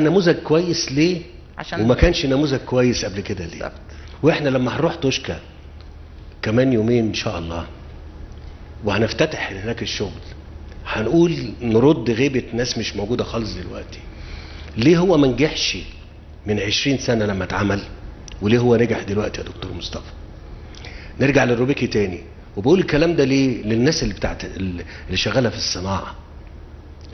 نموذج كويس ليه؟ عشان وما كانش نموذج كويس قبل كده ليه؟ بالظبط. وإحنا لما هنروح توشكا كمان يومين إن شاء الله وهنفتتح هناك الشغل هنقول نرد غيبة ناس مش موجودة خالص دلوقتي. ليه هو ما نجحش من عشرين سنة لما اتعمل؟ وليه هو نجح دلوقتي يا دكتور مصطفى؟ نرجع للروبيكي تاني. وبقول الكلام ده ليه؟ للناس اللي بتاعت اللي شغالة في الصناعة.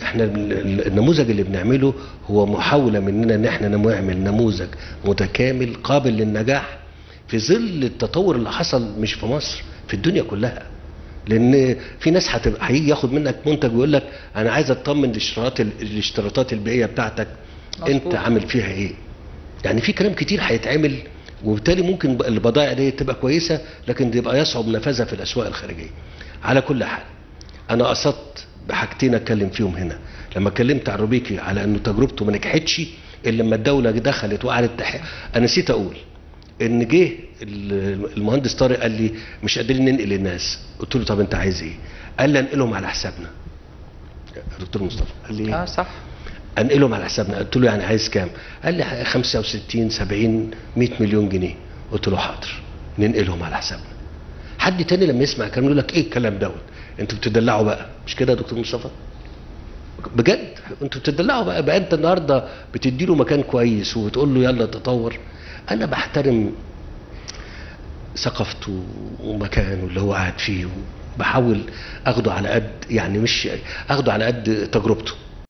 إحنا ال- ال- النموذج اللي بنعمله هو محاولة مننا إن إحنا نعمل نموذج متكامل قابل للنجاح في ظل التطور اللي حصل مش في مصر في الدنيا كلها. لأن في ناس هتبقى هيجي ياخد منك منتج ويقول لك أنا عايز أطمن الاشتراطات ال- الاشتراطات البيئية بتاعتك مظبوط. أنت عامل فيها إيه؟ يعني في كلام كتير هيتعمل وبالتالي ممكن البضائع دي تبقى كويسة لكن تبقى يصعب نفاذها في الأسواق الخارجية. على كل حال أنا قصدت بحاجتين أتكلم فيهم هنا. لما اتكلمت عن روبيكي على إنه تجربته ما نجحتش إلا لما الدولة دخلت وقعدت تح... أنا نسيت أقول إن جه ال- المهندس طارق قال لي مش قادرين ننقل الناس. قلت له طب أنت عايز إيه؟ قال لي أنقلهم على حسابنا. دكتور مصطفى قال لي آه صح. أنقلهم على حسابنا. قلت له يعني عايز كام؟ قال لي 65 70 100 مليون جنيه. قلت له حاضر ننقلهم على حسابنا. حد تاني لما يسمع كلام يقول لك إيه الكلام دوت؟ أنتوا بتدلعوا بقى. مش كده يا دكتور مصطفى؟ بجد؟ أنتوا بتدلعوا بقى. بقى انت النهارده بتدي له مكان كويس وبتقول له يلا تطور. أنا بحترم ثقافته ومكانه اللي هو قاعد فيه بحاول اخده على قد يعني مش اخده على قد تجربته.